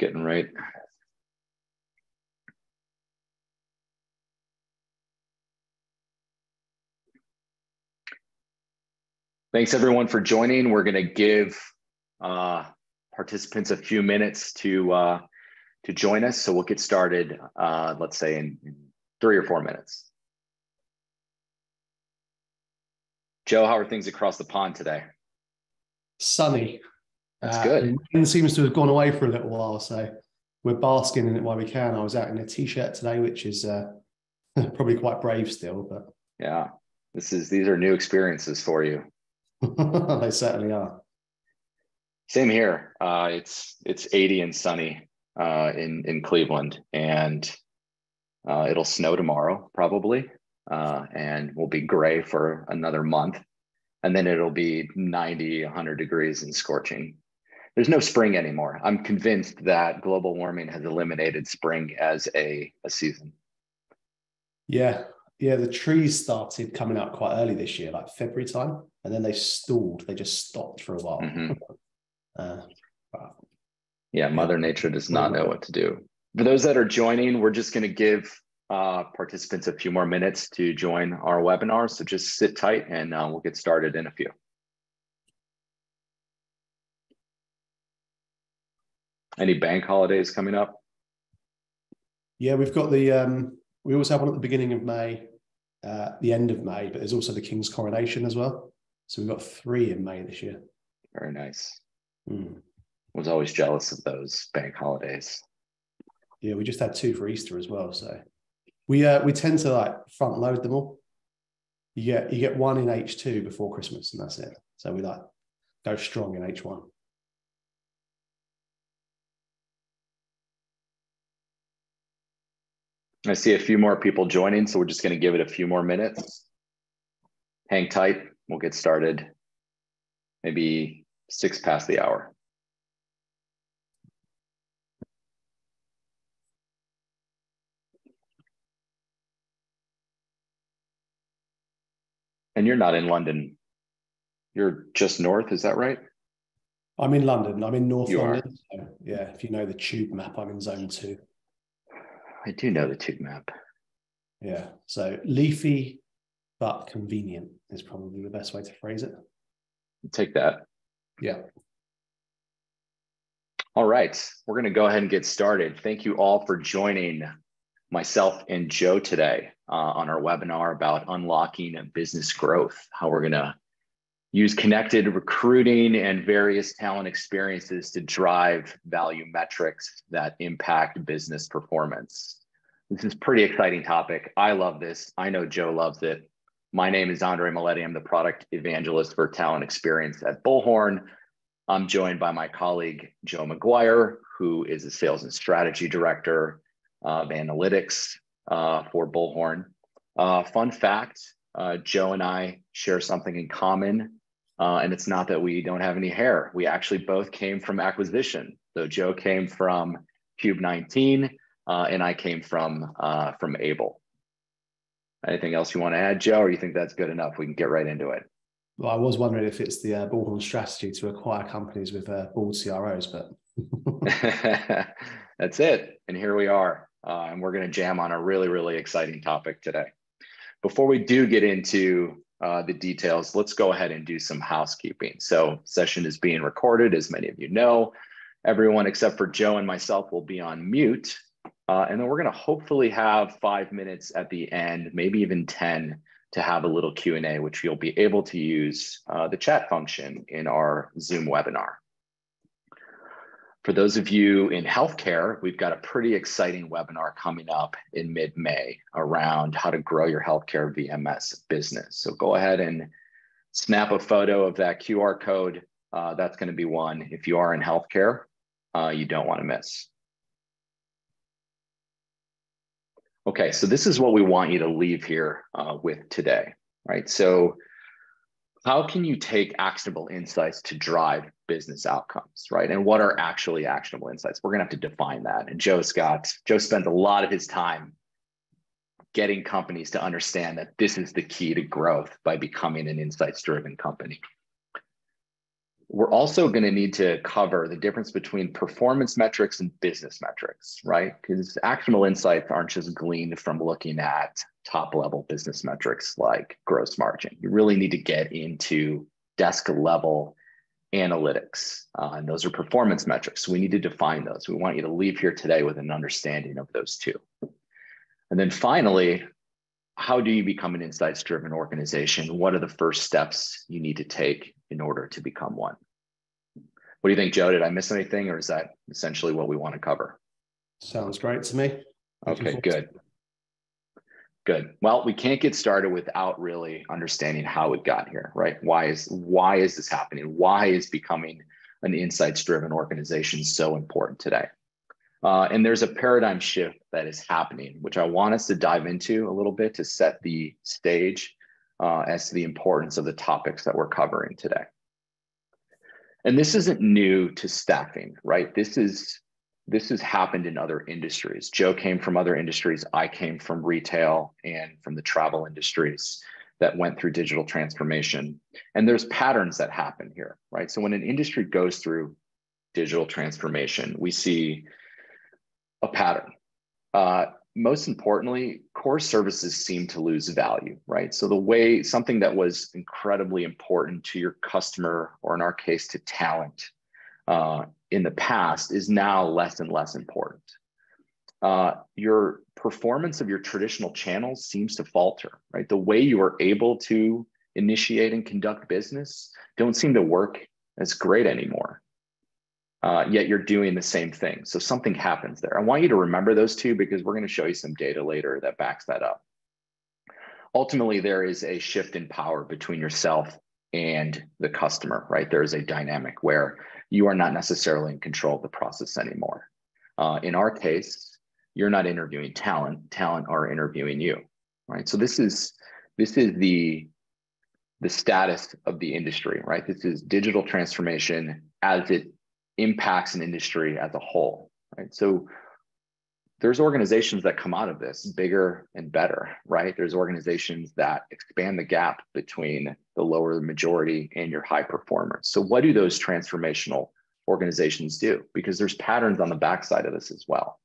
Getting right. Thanks everyone for joining. We're going to give uh, participants a few minutes to uh, to join us. So we'll get started, uh, let's say in, in three or four minutes. Joe, how are things across the pond today? Sunny. That's uh, good. It seems to have gone away for a little while, so we're basking in it while we can. I was out in a t-shirt today, which is uh, probably quite brave still, but yeah, this is these are new experiences for you. they certainly are. Same here. Uh, it's it's 80 and sunny uh, in in Cleveland, and uh, it'll snow tomorrow probably, uh, and will be gray for another month, and then it'll be 90, 100 degrees and scorching there's no spring anymore. I'm convinced that global warming has eliminated spring as a, a season. Yeah. Yeah. The trees started coming out quite early this year, like February time, and then they stalled. They just stopped for a while. Mm-hmm. uh, wow. Yeah. Mother Nature does not know what to do. For those that are joining, we're just going to give uh, participants a few more minutes to join our webinar. So just sit tight and uh, we'll get started in a few. Any bank holidays coming up? Yeah, we've got the. Um, we always have one at the beginning of May, uh, the end of May, but there's also the King's coronation as well. So we've got three in May this year. Very nice. Mm. Was always jealous of those bank holidays. Yeah, we just had two for Easter as well. So we uh, we tend to like front load them all. You get you get one in H two before Christmas, and that's it. So we like go strong in H one. I see a few more people joining, so we're just going to give it a few more minutes. Hang tight. We'll get started maybe six past the hour. And you're not in London. You're just north, is that right? I'm in London. I'm in North you London. So yeah, if you know the tube map, I'm in zone two. I do know the tube map. Yeah. So leafy but convenient is probably the best way to phrase it. Take that. Yeah. All right. We're going to go ahead and get started. Thank you all for joining myself and Joe today uh, on our webinar about unlocking a business growth, how we're going to use connected recruiting and various talent experiences to drive value metrics that impact business performance. This is pretty exciting topic. I love this. I know Joe loves it. My name is Andre Maletti. I'm the product evangelist for talent experience at Bullhorn. I'm joined by my colleague, Joe McGuire, who is a sales and strategy director of analytics uh, for Bullhorn. Uh, fun fact uh, Joe and I share something in common uh, and it's not that we don't have any hair. We actually both came from acquisition. So Joe came from Cube 19, uh, and I came from uh, from Able. Anything else you want to add, Joe, or you think that's good enough? We can get right into it. Well, I was wondering if it's the uh, Bullhorn strategy to acquire companies with uh, bald CROs, but that's it. And here we are, uh, and we're going to jam on a really, really exciting topic today. Before we do get into uh, the details, let's go ahead and do some housekeeping. So session is being recorded, as many of you know. Everyone except for Joe and myself will be on mute. Uh, and then we're gonna hopefully have five minutes at the end, maybe even 10 to have a little Q&A, which you'll be able to use uh, the chat function in our Zoom webinar. For those of you in healthcare, we've got a pretty exciting webinar coming up in mid-May around how to grow your healthcare VMS business. So go ahead and snap a photo of that QR code. Uh, that's going to be one. If you are in healthcare, uh, you don't want to miss. Okay, so this is what we want you to leave here uh, with today, right? So how can you take actionable insights to drive business outcomes, right? And what are actually actionable insights? We're gonna have to define that. And Joe Scott, Joe spends a lot of his time getting companies to understand that this is the key to growth by becoming an insights driven company. we're also going to need to cover the difference between performance metrics and business metrics, right? Because actionable insights aren't just gleaned from looking at top level business metrics like gross margin. You really need to get into desk level analytics, uh, and those are performance metrics. So we need to define those. We want you to leave here today with an understanding of those two. And then finally, how do you become an insights driven organization? What are the first steps you need to take in order to become one? What do you think, Joe? Did I miss anything, or is that essentially what we want to cover? Sounds great to me. Okay, good. Good. Well, we can't get started without really understanding how it got here, right? Why is why is this happening? Why is becoming an insights driven organization so important today? Uh, and there's a paradigm shift that is happening, which I want us to dive into a little bit to set the stage uh, as to the importance of the topics that we're covering today. And this isn't new to staffing, right? This is this has happened in other industries. Joe came from other industries. I came from retail and from the travel industries that went through digital transformation. And there's patterns that happen here, right? So when an industry goes through digital transformation, we see a pattern. Uh, most importantly, core services seem to lose value, right? So the way something that was incredibly important to your customer, or in our case, to talent, uh, in the past is now less and less important. Uh, your performance of your traditional channels seems to falter, right? The way you are able to initiate and conduct business don't seem to work as great anymore uh, yet you're doing the same thing. So something happens there. I want you to remember those two because we're going to show you some data later that backs that up. Ultimately, there is a shift in power between yourself and the customer, right? There is a dynamic where you are not necessarily in control of the process anymore. Uh, in our case, you're not interviewing talent; talent are interviewing you, right? So this is this is the the status of the industry, right? This is digital transformation as it impacts an industry as a whole, right? So there's organizations that come out of this bigger and better, right? There's organizations that expand the gap between the lower majority and your high performers. So what do those transformational organizations do? Because there's patterns on the backside of this as well.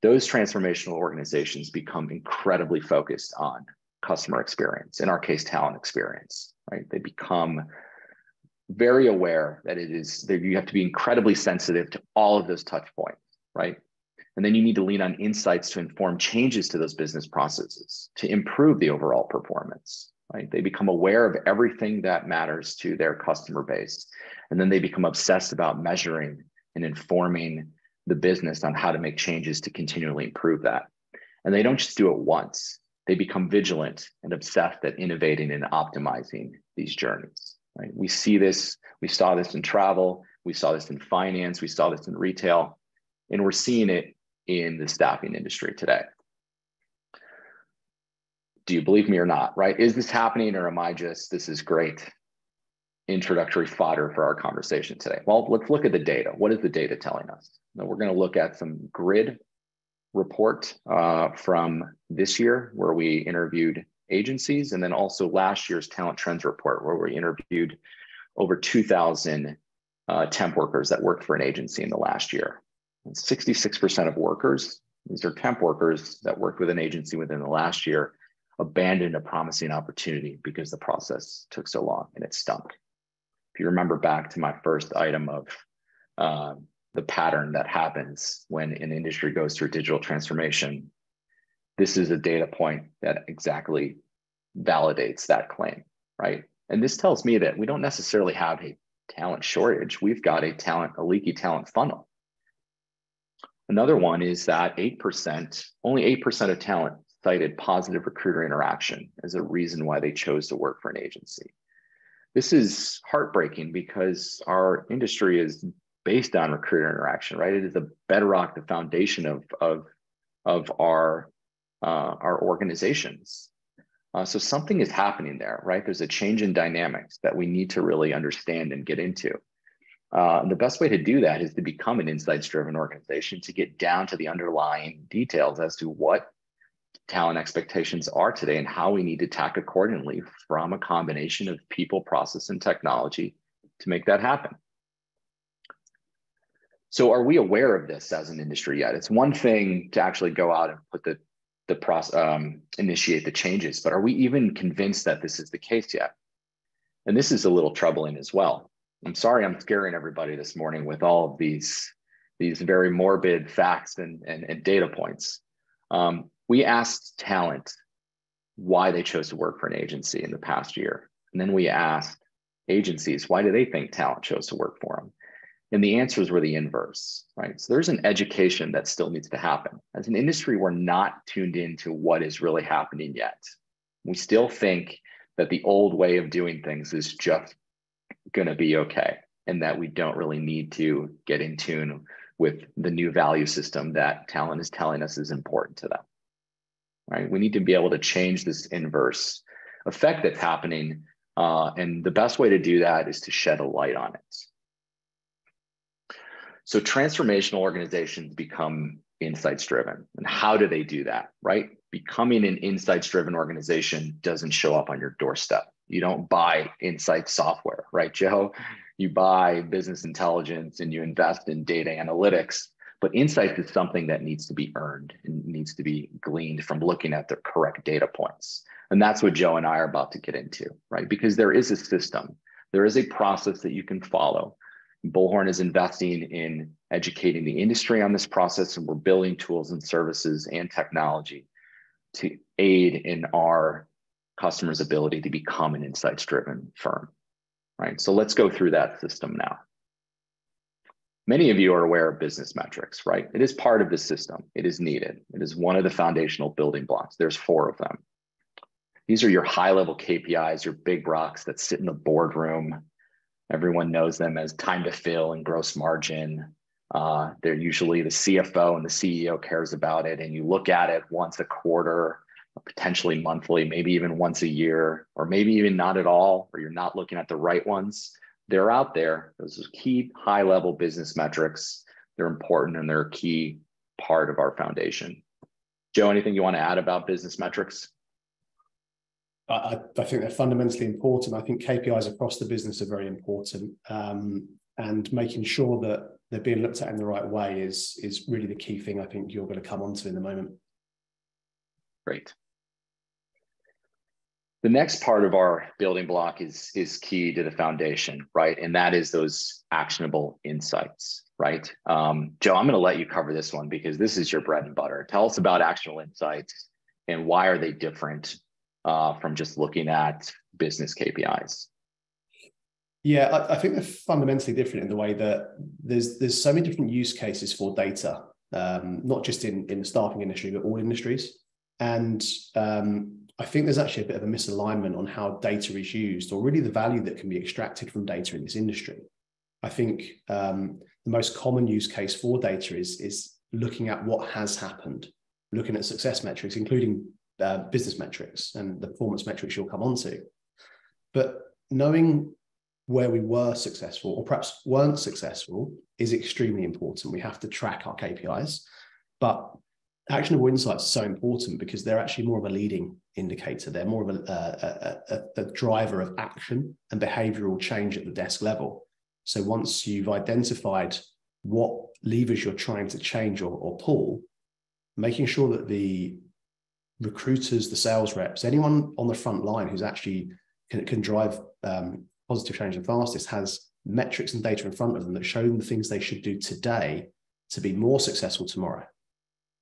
Those transformational organizations become incredibly focused on customer experience, in our case, talent experience, right? They become very aware that it is that you have to be incredibly sensitive to all of those touch points, right? And then you need to lean on insights to inform changes to those business processes to improve the overall performance, right? They become aware of everything that matters to their customer base. And then they become obsessed about measuring and informing the business on how to make changes to continually improve that. And they don't just do it once, they become vigilant and obsessed at innovating and optimizing these journeys. Right? We see this, we saw this in travel, we saw this in finance, we saw this in retail, and we're seeing it in the staffing industry today. Do you believe me or not? Right? Is this happening, or am I just this is great introductory fodder for our conversation today? Well, let's look at the data. What is the data telling us? Now, we're going to look at some grid report uh, from this year where we interviewed agencies, and then also last year's Talent Trends Report, where we interviewed over 2,000 uh, temp workers that worked for an agency in the last year. And 66% of workers, these are temp workers that worked with an agency within the last year, abandoned a promising opportunity because the process took so long and it stunk. If you remember back to my first item of uh, the pattern that happens when an industry goes through digital transformation, this is a data point that exactly validates that claim, right? And this tells me that we don't necessarily have a talent shortage. We've got a talent, a leaky talent funnel. Another one is that 8%, only 8% of talent cited positive recruiter interaction as a reason why they chose to work for an agency. This is heartbreaking because our industry is based on recruiter interaction, right? It is the bedrock, the foundation of, of, of our uh, our organizations. Uh, so something is happening there, right? There's a change in dynamics that we need to really understand and get into. Uh, the best way to do that is to become an insights driven organization to get down to the underlying details as to what talent expectations are today and how we need to tack accordingly from a combination of people, process, and technology to make that happen. So are we aware of this as an industry yet? It's one thing to actually go out and put the the process um, initiate the changes, but are we even convinced that this is the case yet? And this is a little troubling as well. I'm sorry I'm scaring everybody this morning with all of these these very morbid facts and, and, and data points. Um, we asked talent why they chose to work for an agency in the past year. And then we asked agencies, why do they think talent chose to work for them? And the answers were the inverse, right? So there's an education that still needs to happen. As an industry, we're not tuned into what is really happening yet. We still think that the old way of doing things is just going to be okay and that we don't really need to get in tune with the new value system that talent is telling us is important to them right we need to be able to change this inverse effect that's happening uh, and the best way to do that is to shed a light on it so transformational organizations become insights driven. And how do they do that, right? Becoming an insights driven organization doesn't show up on your doorstep. You don't buy insight software, right, Joe? You buy business intelligence and you invest in data analytics. But insights is something that needs to be earned and needs to be gleaned from looking at the correct data points. And that's what Joe and I are about to get into, right? Because there is a system, there is a process that you can follow Bullhorn is investing in educating the industry on this process, and we're building tools and services and technology to aid in our customers' ability to become an insights driven firm. Right. So let's go through that system now. Many of you are aware of business metrics, right? It is part of the system. It is needed. It is one of the foundational building blocks. There's four of them. These are your high level KPIs, your big rocks that sit in the boardroom Everyone knows them as time to fill and gross margin. Uh, they're usually the CFO and the CEO cares about it, and you look at it once a quarter, potentially monthly, maybe even once a year, or maybe even not at all, or you're not looking at the right ones. They're out there. Those are key high level business metrics. They're important and they're a key part of our foundation. Joe, anything you want to add about business metrics? I, I, think they're fundamentally important. I think KPIs across the business are very important, um, and making sure that they're being looked at in the right way is is really the key thing. I think you're going to come onto in the moment. Great. The next part of our building block is is key to the foundation, right? And that is those actionable insights, right? Um, Joe, I'm going to let you cover this one because this is your bread and butter. Tell us about actionable insights and why are they different uh, from just looking at business KPIs? Yeah, I, I, think they're fundamentally different in the way that there's there's so many different use cases for data, um, not just in in the staffing industry, but all industries. And um, I think there's actually a bit of a misalignment on how data is used, or really the value that can be extracted from data in this industry. I think um, the most common use case for data is is looking at what has happened, looking at success metrics, including uh, business metrics and the performance metrics you'll come onto. But knowing where we were successful or perhaps weren't successful is extremely important. We have to track our KPIs, but actionable insights are so important because they're actually more of a leading indicator. They're more of a, a, a, a driver of action and behavioral change at the desk level. So once you've identified what levers you're trying to change or, or pull, making sure that the recruiters, the sales reps, anyone on the front line who's actually can, can drive um, positive change the fastest has metrics and data in front of them that show them the things they should do today to be more successful tomorrow,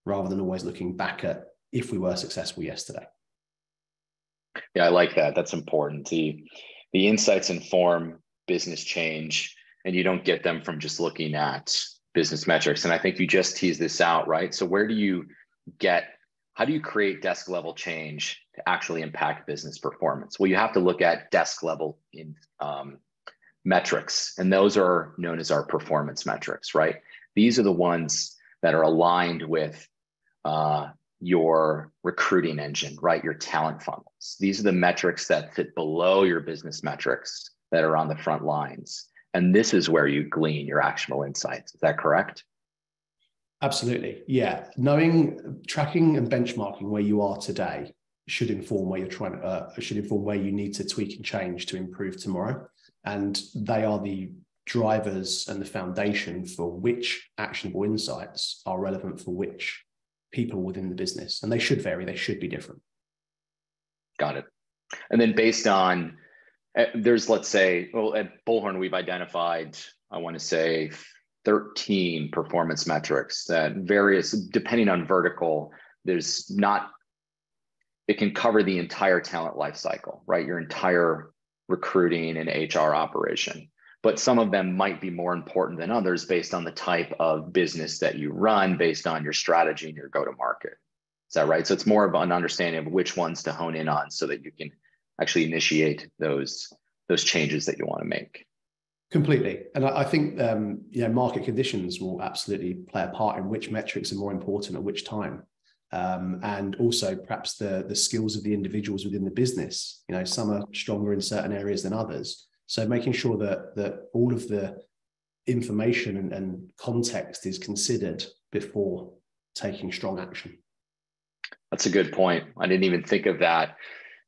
rather than always looking back at if we were successful yesterday. Yeah, I like that. That's important. The the insights inform business change, and you don't get them from just looking at business metrics. And I think you just teased this out, right? So where do you get how do you create desk level change to actually impact business performance? Well, you have to look at desk level in um, metrics, and those are known as our performance metrics, right? These are the ones that are aligned with uh, your recruiting engine, right? Your talent funnels. These are the metrics that sit below your business metrics that are on the front lines. And this is where you glean your actionable insights. Is that correct? Absolutely. Yeah. Knowing, tracking and benchmarking where you are today should inform where you're trying to, uh, should inform where you need to tweak and change to improve tomorrow. And they are the drivers and the foundation for which actionable insights are relevant for which people within the business. And they should vary, they should be different. Got it. And then based on, eh, there's, let's say, well, at Bullhorn, we've identified, I want to say, 13 performance metrics that various, depending on vertical, there's not, it can cover the entire talent life cycle, right? Your entire recruiting and HR operation. But some of them might be more important than others based on the type of business that you run, based on your strategy and your go to market. Is that right? So it's more of an understanding of which ones to hone in on so that you can actually initiate those, those changes that you want to make. Completely, and I, I think um, you know market conditions will absolutely play a part in which metrics are more important at which time, um, and also perhaps the the skills of the individuals within the business. You know, some are stronger in certain areas than others. So making sure that that all of the information and, and context is considered before taking strong action. That's a good point. I didn't even think of that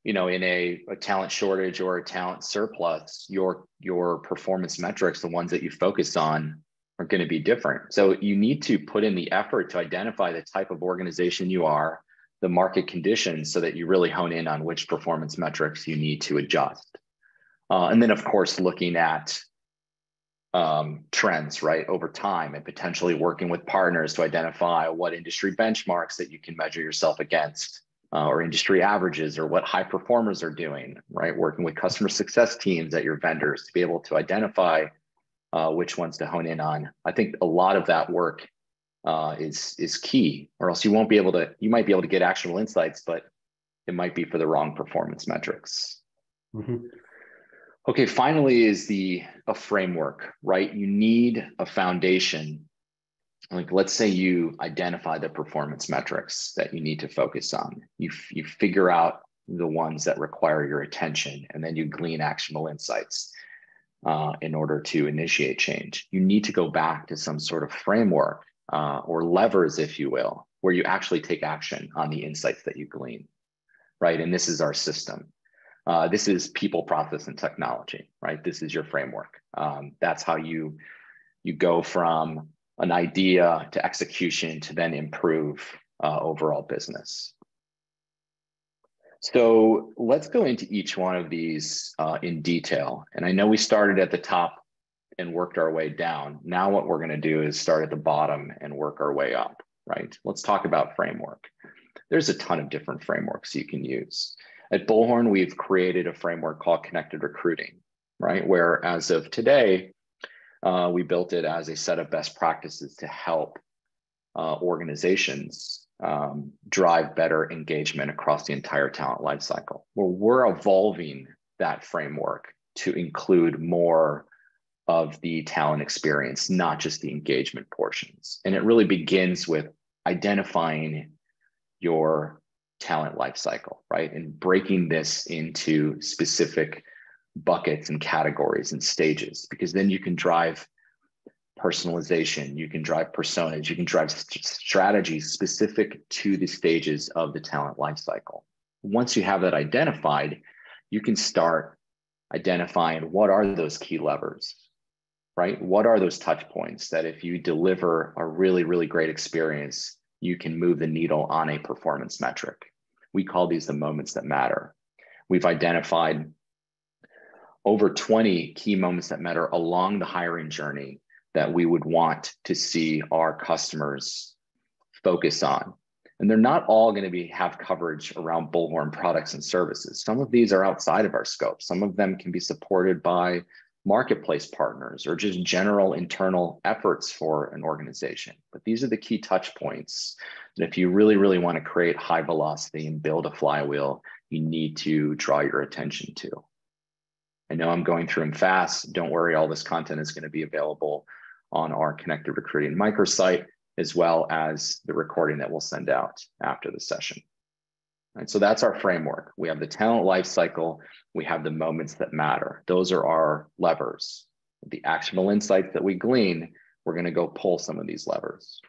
you know in a, a talent shortage or a talent surplus your your performance metrics the ones that you focus on are going to be different so you need to put in the effort to identify the type of organization you are the market conditions so that you really hone in on which performance metrics you need to adjust uh, and then of course looking at um, trends right over time and potentially working with partners to identify what industry benchmarks that you can measure yourself against uh, or industry averages or what high performers are doing, right? Working with customer success teams at your vendors to be able to identify uh, which ones to hone in on. I think a lot of that work uh, is is key, or else you won't be able to. You might be able to get actionable insights, but it might be for the wrong performance metrics. Mm-hmm. Okay, finally is the a framework, right? You need a foundation. Like let's say you identify the performance metrics that you need to focus on. You, you figure out the ones that require your attention and then you glean actionable insights uh, in order to initiate change. You need to go back to some sort of framework uh, or levers if you will where you actually take action on the insights that you glean right? And this is our system uh, this is people process and technology right this is your framework um, that's how you you go from an idea to execution to then improve uh, overall business. So let's go into each one of these uh, in detail. And I know we started at the top and worked our way down. Now what we're going to do is start at the bottom and work our way up, right? Let's talk about framework. There's a ton of different frameworks you can use. At Bullhorn, we've created a framework called Connected Recruiting, right? Where as of today, uh, we built it as a set of best practices to help uh, organizations um, drive better engagement across the entire talent lifecycle. Well, we're evolving that framework to include more of the talent experience, not just the engagement portions. And it really begins with identifying your talent lifecycle, right? And breaking this into specific buckets and categories and stages because then you can drive personalization you can drive personas you can drive st- strategies specific to the stages of the talent lifecycle once you have that identified you can start identifying what are those key levers right? What are those touch points that if you deliver a really really great experience you can move the needle on a performance metric we call these the moments that matter we've identified over 20 key moments that matter along the hiring journey that we would want to see our customers focus on. And they're not all going to be have coverage around Bullhorn products and services. Some of these are outside of our scope. Some of them can be supported by marketplace partners or just general internal efforts for an organization. But these are the key touch points that if you really, really want to create high velocity and build a flywheel, you need to draw your attention to. I know I'm going through them fast. Don't worry, all this content is going to be available on our Connected Recruiting microsite, as well as the recording that we'll send out after the session. Right, so that's our framework. We have the talent life cycle. We have the moments that matter. Those are our levers. The actionable insights that we glean, we're going to go pull some of these levers.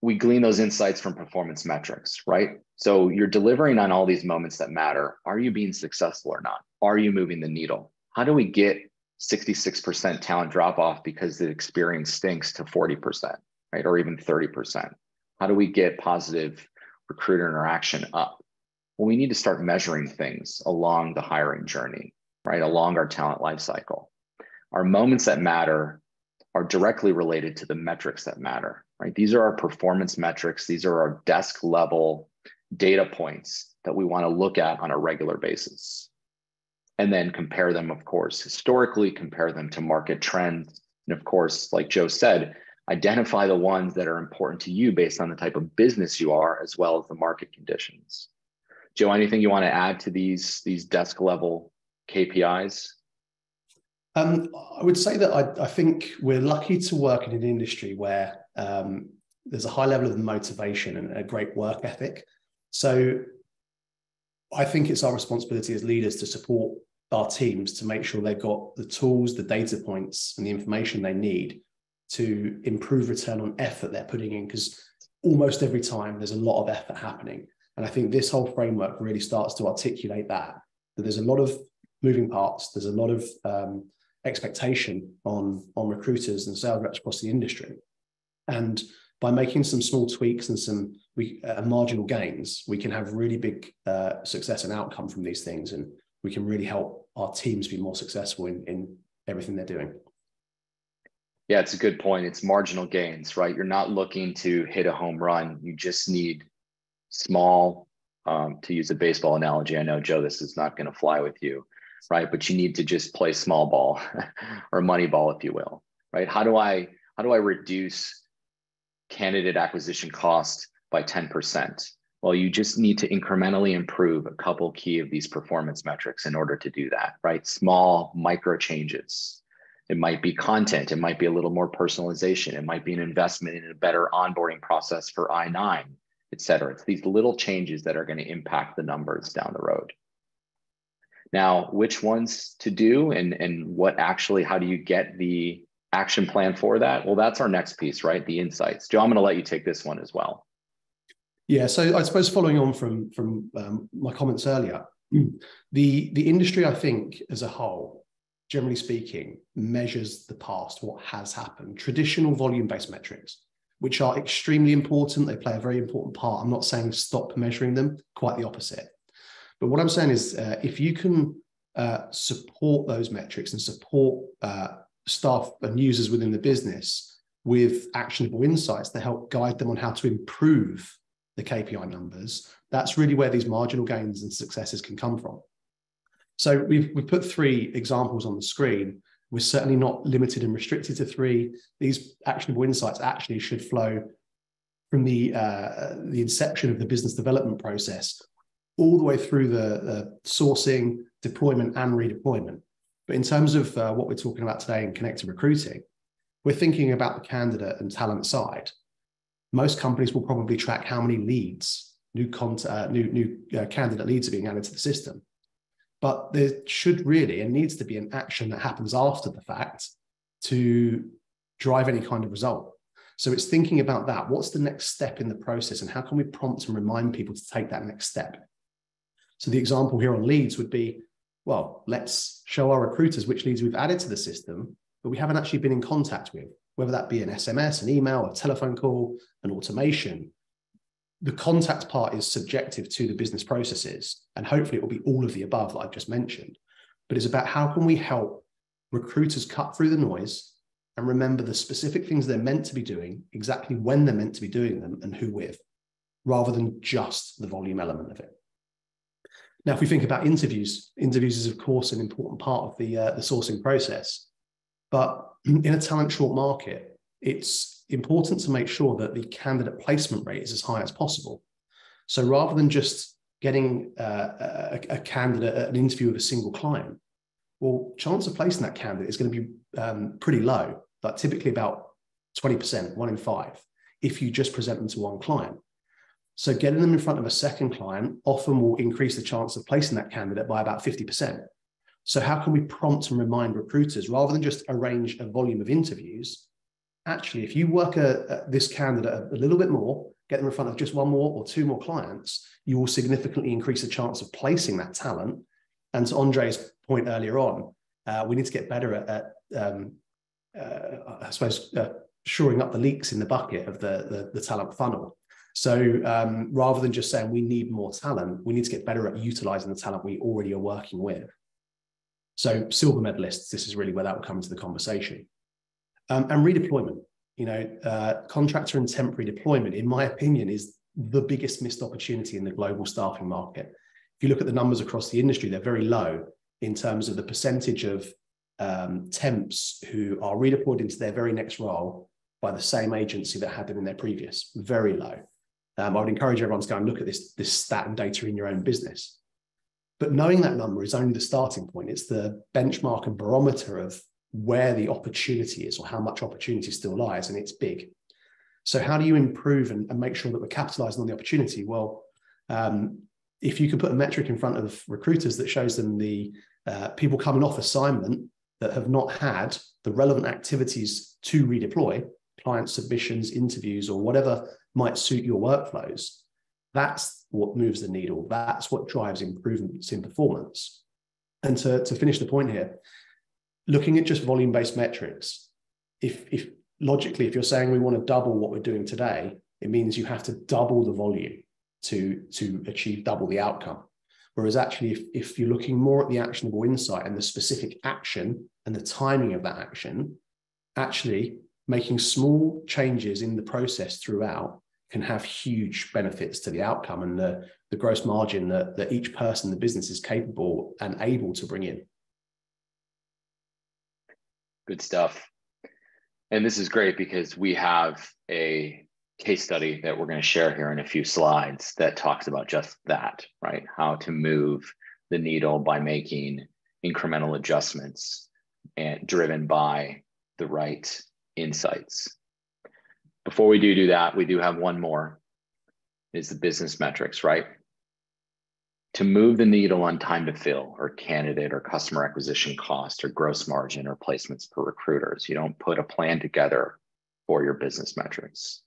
we glean those insights from performance metrics, right? So you're delivering on all these moments that matter. Are you being successful or not? Are you moving the needle? How do we get 66% talent drop off because the experience stinks to 40%, right? Or even 30%? How do we get positive recruiter interaction up? Well, we need to start measuring things along the hiring journey, right? Along our talent lifecycle. Our moments that matter are directly related to the metrics that matter, right? These are our performance metrics. These are our desk level data points that we want to look at on a regular basis. And then compare them, of course, historically, compare them to market trends. And of course, like Joe said, identify the ones that are important to you based on the type of business you are, as well as the market conditions. Joe, anything you want to add to these, these desk level KPIs? Um, I would say that I, I, think we're lucky to work in an industry where um, there's a high level of motivation and a great work ethic. So I think it's our responsibility as leaders to support our teams to make sure they've got the tools, the data points, and the information they need to improve return on effort they're putting in. Because almost every time there's a lot of effort happening. And I think this whole framework really starts to articulate that, that there's a lot of moving parts, there's a lot of um, expectation on, on recruiters and sales reps across the industry. And by making some small tweaks and some we, uh, marginal gains, we can have really big uh, success and outcome from these things. And we can really help our teams be more successful in, in everything they're doing. Yeah, it's a good point. It's marginal gains, right? You're not looking to hit a home run. You just need small, um, to use a baseball analogy. I know, Joe, this is not going to fly with you right? But you need to just play small ball or money ball, if you will, right? How do I how do I reduce candidate acquisition cost by 10%? Well, you just need to incrementally improve a couple key of these performance metrics in order to do that, right? Small micro changes. It might be content, it might be a little more personalization, it might be an investment in a better onboarding process for I9, et cetera. It's these little changes that are going to impact the numbers down the road. Now, which ones to do and, and what actually, how do you get the action plan for that? Well, that's our next piece, right? The insights. Joe, I'm going to let you take this one as well. Yeah, so I suppose following on from from um, my comments earlier, the the industry, I think, as a whole, generally speaking, measures the past, what has happened. Traditional volume-based metrics, which are extremely important, they play a very important part. I'm not saying stop measuring them; quite the opposite. But what I'm saying is, uh, if you can uh, support those metrics and support uh, staff and users within the business with actionable insights to help guide them on how to improve the KPI numbers, that's really where these marginal gains and successes can come from. So we've, we've put three examples on the screen. We're certainly not limited and restricted to three. These actionable insights actually should flow from the, uh, the inception of the business development process all the way through the, the sourcing, deployment, and redeployment. But in terms of uh, what we're talking about today in connected recruiting, we're thinking about the candidate and talent side. Most companies will probably track how many leads, new, uh, new, new uh, candidate leads are being added to the system. But there should really and needs to be an action that happens after the fact to drive any kind of result. So it's thinking about that. What's the next step in the process, and how can we prompt and remind people to take that next step? So the example here on leads would be, well, let's show our recruiters which leads we've added to the system, but we haven't actually been in contact with, whether that be an SMS, an email, a telephone call, an automation. The contact part is subjective to the business processes, and hopefully it will be all of the above that I've just mentioned. But it's about how can we help recruiters cut through the noise and remember the specific things they're meant to be doing, exactly when they're meant to be doing them, and who with, rather than just the volume element of it. Now, if we think about interviews, interviews is of course an important part of the uh, the sourcing process, but in a talent short market, it's important to make sure that the candidate placement rate is as high as possible. So rather than just getting uh, a, a, candidate at an interview with a single client, well, chance of placing that candidate is going to be um, pretty low, like typically about 20%, one in five, if you just present them to one client. So getting them in front of a second client often will increase the chance of placing that candidate by about 50%. So how can we prompt and remind recruiters rather than just arrange a volume of interviews actually, if you work a, a, this candidate a, a little bit more, get them in front of just one more or two more clients, you will significantly increase the chance of placing that talent. And to Andre's point earlier on, uh, we need to get better at, at um, uh, I suppose, uh, shoring up the leaks in the bucket of the, the, the talent funnel. So um, rather than just saying we need more talent, we need to get better at utilizing the talent we already are working with. So silver medalists, this is really where that will come into the conversation. Um, and redeployment, you know, uh, contractor and temporary deployment, in my opinion, is the biggest missed opportunity in the global staffing market. If you look at the numbers across the industry, they're very low in terms of the percentage of um, temps who are redeployed into their very next role by the same agency that had them in their previous. Very low. Um, I would encourage everyone to go and look at this, this stat and data in your own business. But knowing that number is only the starting point. It's the benchmark and barometer of where the opportunity is or how much opportunity still lies, and it's big. So, how do you improve and, and make sure that we're capitalizing on the opportunity? Well, um, if you can put a metric in front of recruiters that shows them the uh, people coming off assignment that have not had the relevant activities to redeploy, client submissions, interviews, or whatever might suit your workflows. That's what moves the needle. That's what drives improvements in performance. And to, to finish the point here, looking at just volume based metrics, if, if logically, if you're saying we want to double what we're doing today, it means you have to double the volume to, to achieve double the outcome. Whereas actually, if, if you're looking more at the actionable insight and the specific action and the timing of that action, actually making small changes in the process throughout can have huge benefits to the outcome and the, the gross margin that, that each person in the business is capable and able to bring in. Good stuff. And this is great because we have a case study that we're going to share here in a few slides that talks about just that, right? How to move the needle by making incremental adjustments and driven by the right insights. Before we do do that, we do have one more is the business metrics, right? To move the needle on time to fill or candidate or customer acquisition cost or gross margin or placements per recruiters, you don't put a plan together for your business metrics.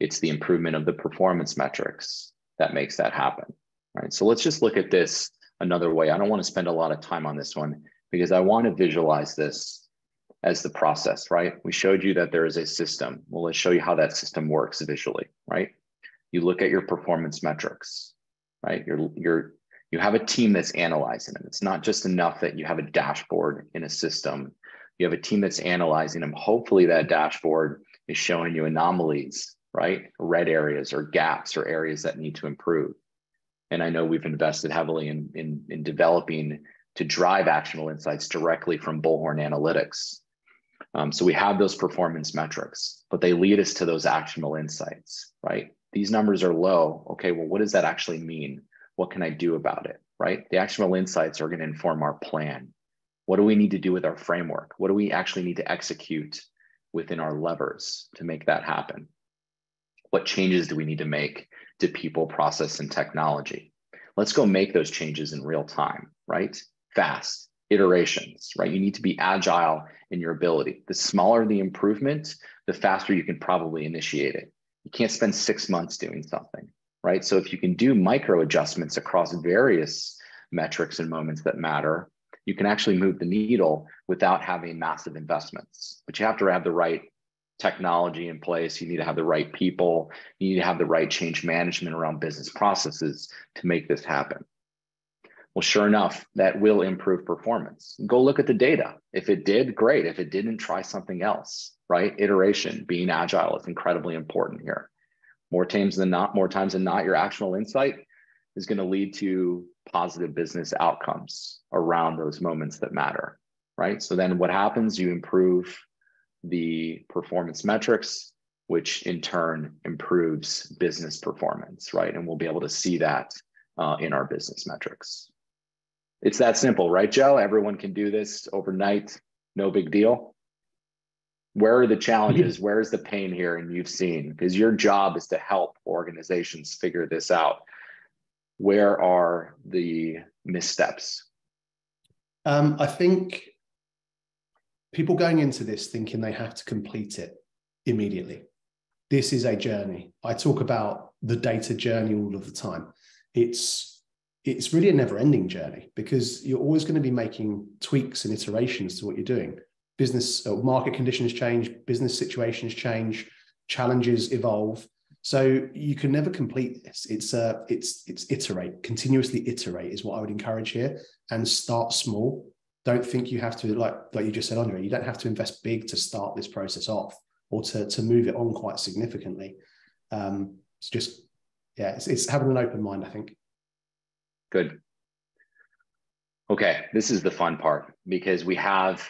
It's the improvement of the performance metrics that makes that happen, right? So let's just look at this another way. I don't want to spend a lot of time on this one because I want to visualize this as the process, right? We showed you that there is a system. Well, let's show you how that system works visually, right? You look at your performance metrics, right? You're you're you have a team that's analyzing them. It's not just enough that you have a dashboard in a system. You have a team that's analyzing them. Hopefully, that dashboard is showing you anomalies, right? Red areas or gaps or areas that need to improve. And I know we've invested heavily in, in, in developing to drive actionable insights directly from Bullhorn Analytics um, so we have those performance metrics, but they lead us to those actionable insights, right? These numbers are low. Okay, well, what does that actually mean? What can I do about it, right? The actionable insights are going to inform our plan. What do we need to do with our framework? What do we actually need to execute within our levers to make that happen? What changes do we need to make to people, process, and technology? Let's go make those changes in real time, right? Fast, iterations, right? You need to be agile in your ability. The smaller the improvement, the faster you can probably initiate it. You can't spend six months doing something, right? So if you can do micro adjustments across various metrics and moments that matter, you can actually move the needle without having massive investments. But you have to have the right technology in place. You need to have the right people. You need to have the right change management around business processes to make this happen. Well, sure enough, that will improve performance. Go look at the data. If it did, great. If it didn't, try something else, right? Iteration, being agile is incredibly important here. More times than not, more times than not, your actionable insight is going to lead to positive business outcomes around those moments that matter, right? So then what happens? You improve the performance metrics, which in turn improves business performance, right? And we'll be able to see that uh, in our business metrics. It's that simple, right, Joe? Everyone can do this overnight, no big deal. Where are the challenges? Where is the pain here? And you've seen, because your job is to help organizations figure this out. Where are the missteps? Um, I think people going into this thinking they have to complete it immediately. This is a journey. I talk about the data journey all of the time. It's it's really a never-ending journey because you're always going to be making tweaks and iterations to what you're doing. Business uh, market conditions change, business situations change, challenges evolve. So you can never complete this. It's uh, it's it's iterate, continuously iterate is what I would encourage here, and start small. Don't think you have to like like you just said, Andre. You don't have to invest big to start this process off or to to move it on quite significantly. Um, it's just yeah, it's, it's having an open mind. I think. Good. Okay, this is the fun part because we have.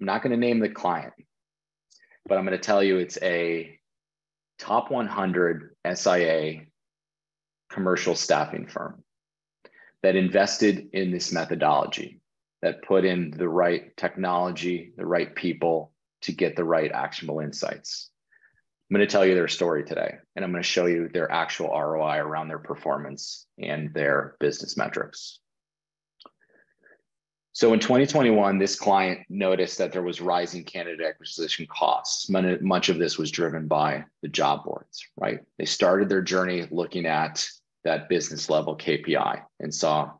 I'm not going to name the client, but I'm going to tell you it's a top 100 SIA commercial staffing firm that invested in this methodology, that put in the right technology, the right people to get the right actionable insights. I'm going to tell you their story today, and I'm going to show you their actual ROI around their performance and their business metrics. So in 2021, this client noticed that there was rising candidate acquisition costs. Much of this was driven by the job boards, right? They started their journey looking at that business level KPI and saw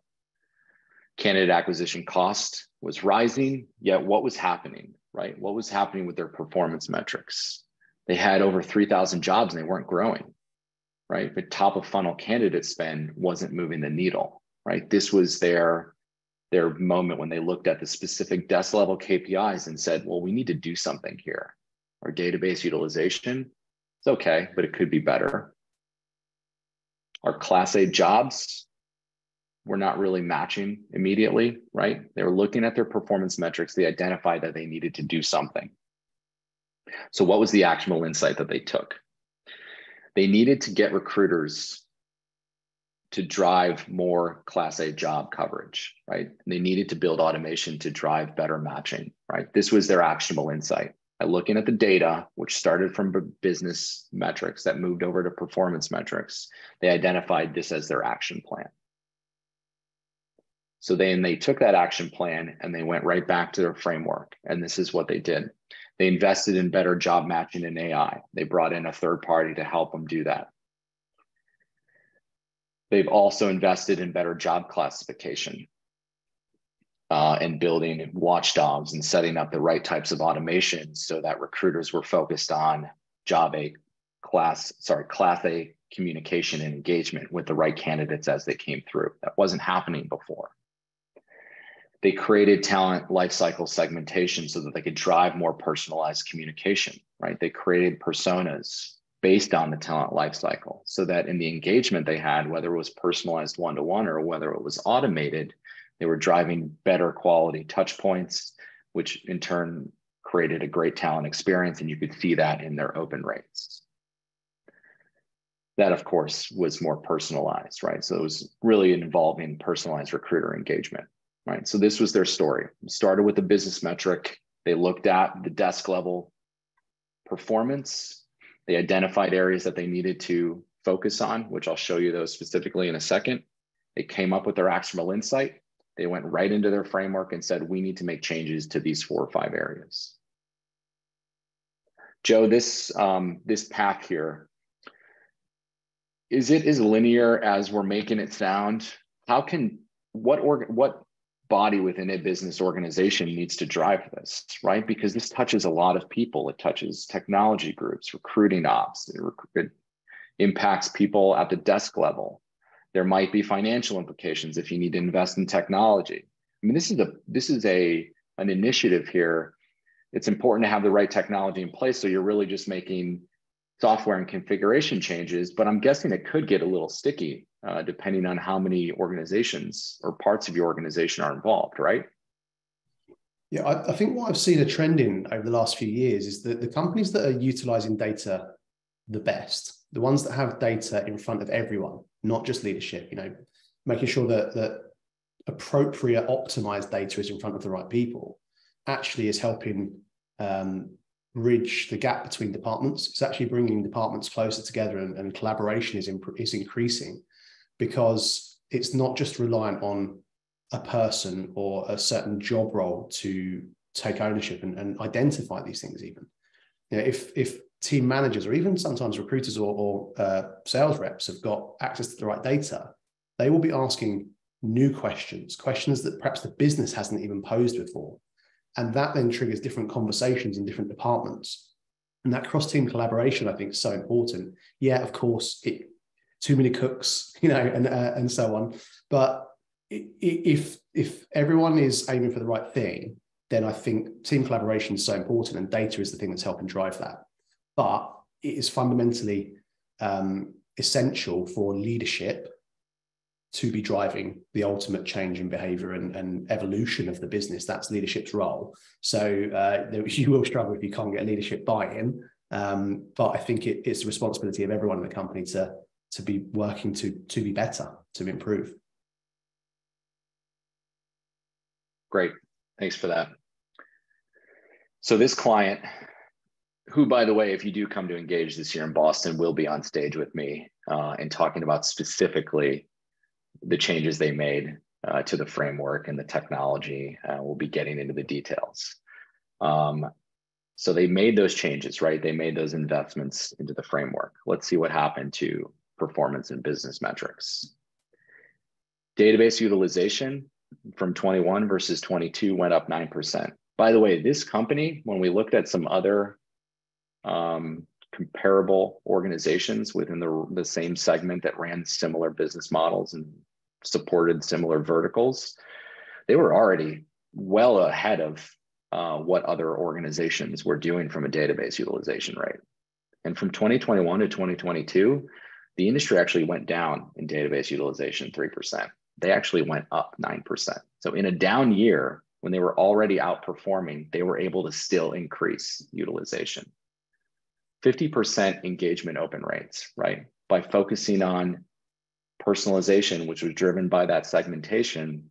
candidate acquisition cost was rising, yet what was happening, right? What was happening with their performance metrics? They had over 3,000 jobs and they weren't growing, right? But top of funnel candidate spend wasn't moving the needle, right? This was their their moment when they looked at the specific desk level KPIs and said, well, we need to do something here. Our database utilization, it's okay, but it could be better. Our class A jobs, we're not really matching immediately, right? They were looking at their performance metrics. They identified that they needed to do something. So, what was the actionable insight that they took? They needed to get recruiters to drive more class A job coverage, right? They needed to build automation to drive better matching, right? This was their actionable insight. By looking at the data, which started from business metrics that moved over to performance metrics, they identified this as their action plan. So then they took that action plan and they went right back to their framework. And this is what they did. They invested in better job matching and AI. They brought in a third party to help them do that. They've also invested in better job classification uh, and building watchdogs and setting up the right types of automation so that recruiters were focused on job A class, sorry, class A communication and engagement with the right candidates as they came through. That wasn't happening before. They created talent lifecycle segmentation so that they could drive more personalized communication, right? They created personas based on the talent lifecycle so that in the engagement they had, whether it was personalized one to one or whether it was automated, they were driving better quality touch points, which in turn created a great talent experience. And you could see that in their open rates. That, of course, was more personalized, right? So it was really involving personalized recruiter engagement, right? So this was their story. Started with a business metric. They looked at the desk level performance they identified areas that they needed to focus on, which I'll show you those specifically in a second. They came up with their actionable insight. They went right into their framework and said, we need to make changes to these four or five areas. Joe, this, um, this path here, is it as linear as we're making it sound? How can, what, org, what body within a business organization needs to drive this, right? Because this touches a lot of people. It touches technology groups, recruiting ops, it, it impacts people at the desk level. There might be financial implications if you need to invest in technology. I mean, this is a this is a an initiative here. It's important to have the right technology in place. So you're really just making software and configuration changes, but I'm guessing it could get a little sticky uh, depending on how many organizations or parts of your organization are involved, right? Yeah, I, I, think what I've seen a trend in over the last few years is that the companies that are utilizing data the best, the ones that have data in front of everyone, not just leadership, you know, making sure that that appropriate optimized data is in front of the right people, actually is helping um, bridge the gap between departments. It's actually bringing departments closer together, and, and collaboration is imp- is increasing because it's not just reliant on a person or a certain job role to take ownership and, and identify these things even You know, if if team managers or even sometimes recruiters or, or uh, sales reps have got access to the right data, they will be asking new questions, questions that perhaps the business hasn't even posed before. And that then triggers different conversations in different departments. And that cross team collaboration, I think, is so important. Yeah, of course, it, too many cooks, you know, and, uh, and so on. But if if everyone is aiming for the right thing, then I think team collaboration is so important, and data is the thing that's helping drive that. But it is fundamentally um, essential for leadership to be driving the ultimate change in behavior and, and evolution of the business. That's leadership's role. So uh, you will struggle if you can't get leadership buy-in. Um, but I think it, it's the responsibility of everyone in the company to to be working to to be better, to improve. Great. Thanks for that. So this client, who, by the way, if you do come to engage this year in Boston, will be on stage with me uh, and talking about specifically the changes they made uh, to the framework and the technology. Uh, we'll be getting into the details. Um, so they made those changes, right? They made those investments into the framework. Let's see what happened to performance and business metrics. Database utilization from 21 versus 22 went up 9%. By the way, this company, when we looked at some other um, comparable organizations within the, the same segment that ran similar business models and supported similar verticals, they were already well ahead of uh, what other organizations were doing from a database utilization rate. And from 2021 to 2022, the industry actually went down in database utilization 3%. They actually went up 9%. So in a down year, when they were already outperforming, they were able to still increase utilization. 50% engagement open rates, right? By focusing on personalization, which was driven by that segmentation,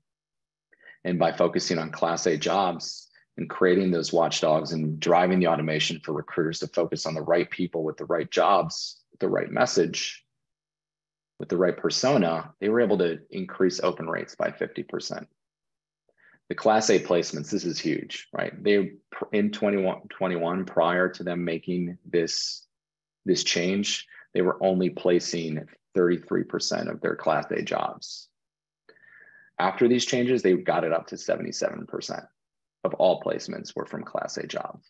and by focusing on class A jobs and creating those watchdogs and driving the automation for recruiters to focus on the right people with the right jobs, the right message, with the right persona, they were able to increase open rates by 50%. The class A placements, this is huge, right? They in 21, 21 prior to them making this, this change, they were only placing 33% of their class A jobs. After these changes, they got it up to 77% of all placements were from class A jobs.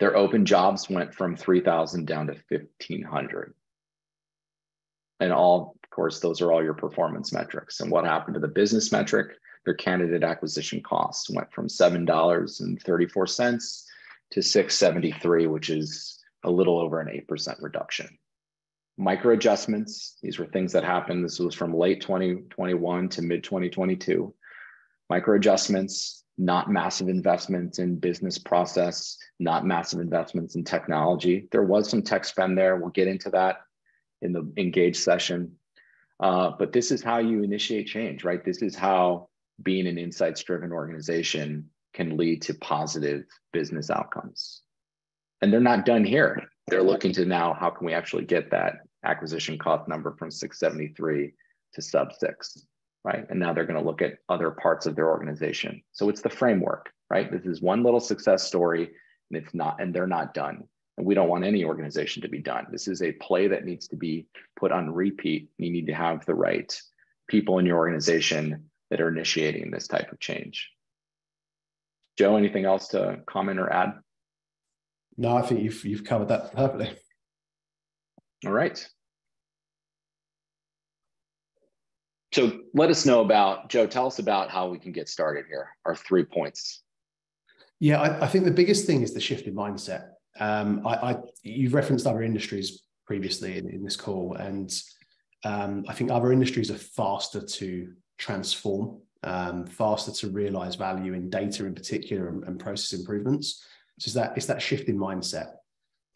Their open jobs went from 3,000 down to 1,500 and all, of course, those are all your performance metrics. And what happened to the business metric? Their candidate acquisition costs went from $7.34 to 673, which is a little over an 8% reduction. Micro adjustments, these were things that happened. This was from late 2021 to mid 2022. Micro adjustments, not massive investments in business process, not massive investments in technology. There was some tech spend there. We'll get into that in the engage session. Uh, but this is how you initiate change, right? This is how being an insights driven organization can lead to positive business outcomes. And they're not done here. They're looking to now, how can we actually get that acquisition cost number from 673 to sub six, right? And now they're going to look at other parts of their organization. So it's the framework, right? This is one little success story and it's not, and they're not done. And we don't want any organization to be done. This is a play that needs to be put on repeat. You need to have the right people in your organization that are initiating this type of change. Joe, anything else to comment or add? No, I think you've you've covered that perfectly. All right. So let us know about Joe. Tell us about how we can get started here. Our three points. Yeah, I, I think the biggest thing is the shift in mindset. Um, I, I, you've referenced other industries previously in, in this call, and um, I think other industries are faster to transform, um, faster to realize value in data in particular and, and process improvements. So it's that it's that shift in mindset.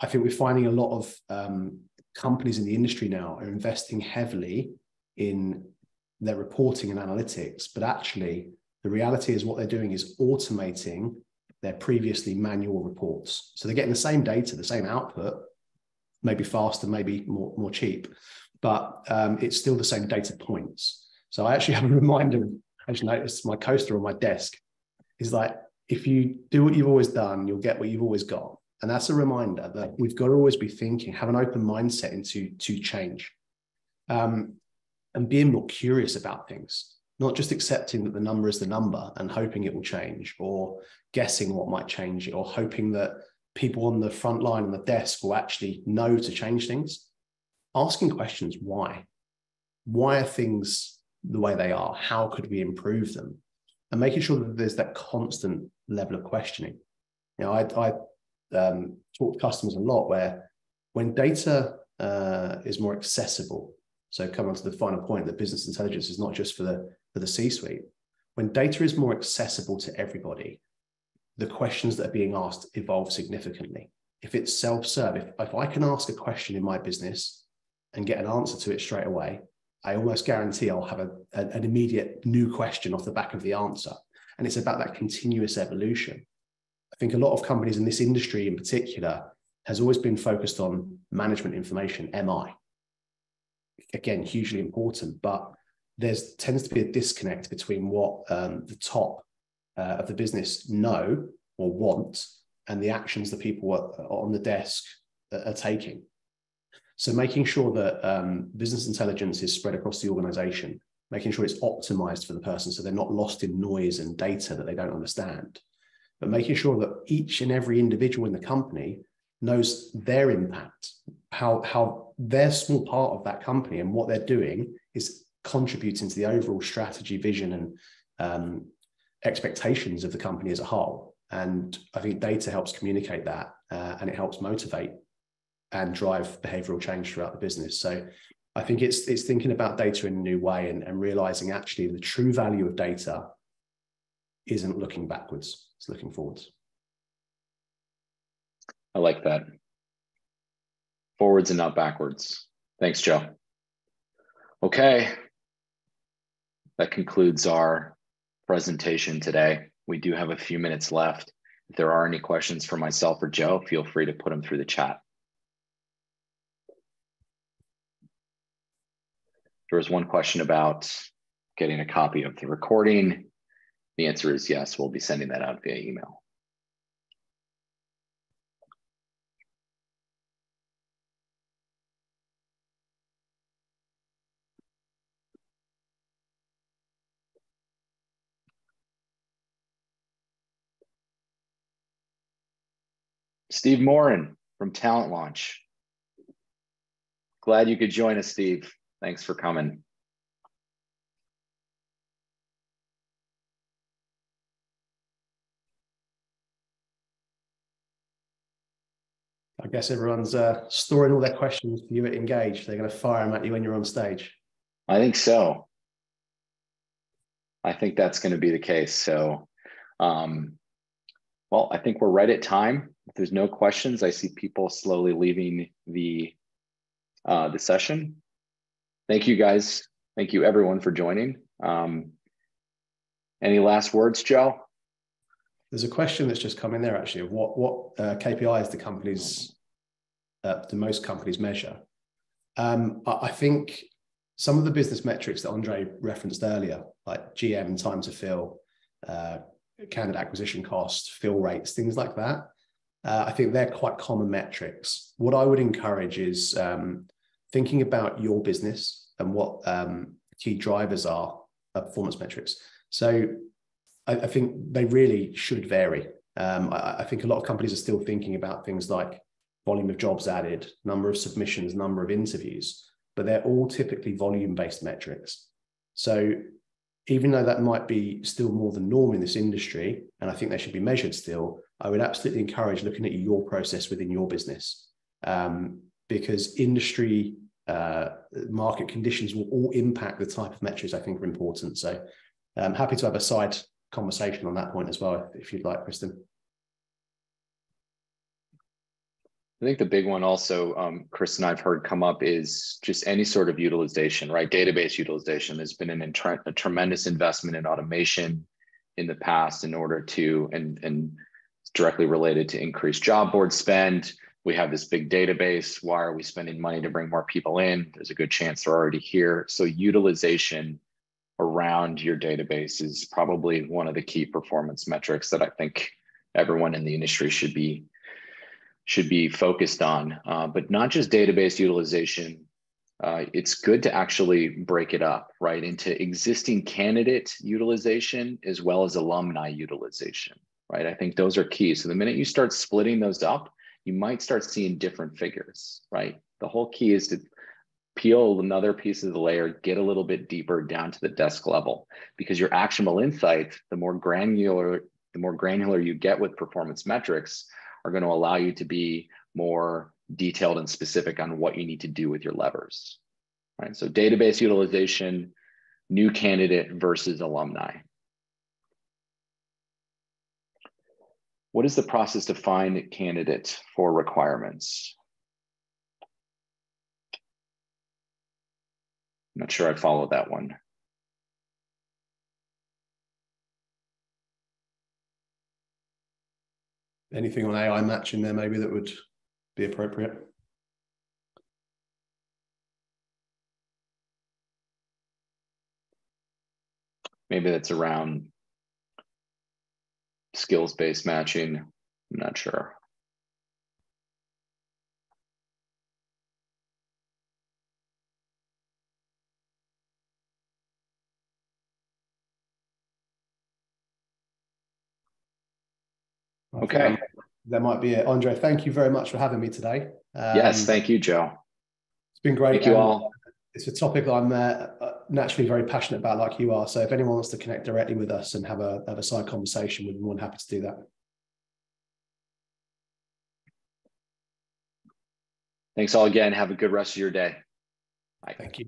I think we're finding a lot of um, companies in the industry now are investing heavily in their reporting and analytics, but actually the reality is what they're doing is automating their previously manual reports. So they're getting the same data, the same output, maybe faster, maybe more, more cheap, but um, it's still the same data points. So I actually have a reminder, I just noticed my coaster on my desk is like, if you do what you've always done, you'll get what you've always got. And that's a reminder that we've got to always be thinking, have an open mindset into to change. Um, and being more curious about things, not just accepting that the number is the number and hoping it will change, or guessing what might change or hoping that people on the front line on the desk will actually know to change things. Asking questions, why? Why are things the way they are? How could we improve them? And making sure that there's that constant level of questioning. You know, I, I um, talk to customers a lot where when data uh, is more accessible, so come on to the final point that business intelligence is not just for the for the C-suite. When data is more accessible to everybody, the questions that are being asked evolve significantly. If it's self-serve, if, if I can ask a question in my business and get an answer to it straight away, I almost guarantee I'll have a, a, an immediate new question off the back of the answer. And it's about that continuous evolution. I think a lot of companies in this industry in particular has always been focused on management information, MI. Again, hugely important, but there's tends to be a disconnect between what um, the top uh, of the business know or want and the actions the people are, on the desk are, are taking. So making sure that um, business intelligence is spread across the organization, making sure it's optimized for the person so they're not lost in noise and data that they don't understand, but making sure that each and every individual in the company knows their impact, how, how their small part of that company and what they're doing is contributing to the overall strategy, vision, and um, expectations of the company as a whole. And I think data helps communicate that uh, and it helps motivate and drive behavioral change throughout the business. So I think it's it's thinking about data in a new way and, and realizing actually the true value of data isn't looking backwards, it's looking forwards. I like that. Forwards and not backwards. Thanks, Joe. Okay. That concludes our presentation today. We do have a few minutes left. If there are any questions for myself or Joe, feel free to put them through the chat. There was one question about getting a copy of the recording. The answer is yes, we'll be sending that out via email. Steve Morin from TalentLaunch. Glad you could join us, Steve. Thanks for coming. I guess everyone's uh, storing all their questions for you at Engage. They're going to fire them at you when you're on stage. I think so. I think that's going to be the case. So, um, well, I think we're right at time. If there's no questions, I see people slowly leaving the uh, the session thank you guys. Thank you everyone for joining. Um, any last words, Joe? There's a question that's just come in there actually of what what uh, KPIs the companies, uh, the most companies measure. Um, I, I think some of the business metrics that Andre referenced earlier, like GM time to fill, uh, candidate acquisition cost, fill rates, things like that. Uh, I think they're quite common metrics. What I would encourage is um, thinking about your business and what um, key drivers are performance metrics. So I, I think they really should vary. Um, I, I, think a lot of companies are still thinking about things like volume of jobs added, number of submissions, number of interviews, but they're all typically volume based metrics. So even though that might be still more the norm in this industry, and I think they should be measured still, I would absolutely encourage looking at your process within your business um, because industry uh, market conditions will all impact the type of metrics I think are important. So I'm um, happy to have a side conversation on that point as well, if you'd like, Kristen. I think the big one also, um, Chris and I've heard come up is just any sort of utilization, right? Database utilization. There's been an a tremendous investment in automation in the past in order to, and, and directly related to increased job board spend, we have this big database. Why are we spending money to bring more people in? There's a good chance they're already here. So utilization around your database is probably one of the key performance metrics that I think everyone in the industry should be should be focused on, uh, but not just database utilization. Uh, it's good to actually break it up, right, into existing candidate utilization as well as alumni utilization, right? I think those are key. So the minute you start splitting those up, you might start seeing different figures, right? The whole key is to peel another piece of the layer, get a little bit deeper down to the desk level, because your actionable insights, the more granular, the more granular you get with performance metrics, are going to allow you to be more detailed and specific on what you need to do with your levers. Right. So database utilization, new candidate versus alumni. What is the process to find candidate for requirements? Not sure I follow that one. Anything on AI matching there maybe that would be appropriate? Maybe that's around skills-based matching. I'm not sure. Okay. That might be it. Andre, thank you very much for having me today. Um, yes, thank you, Joe. It's been great. Thank you all. It's a topic I'm uh, naturally very passionate about, like you are. So if anyone wants to connect directly with us and have a have a side conversation, we'd be more than happy to do that. Thanks all again. Have a good rest of your day. Bye. Thank you.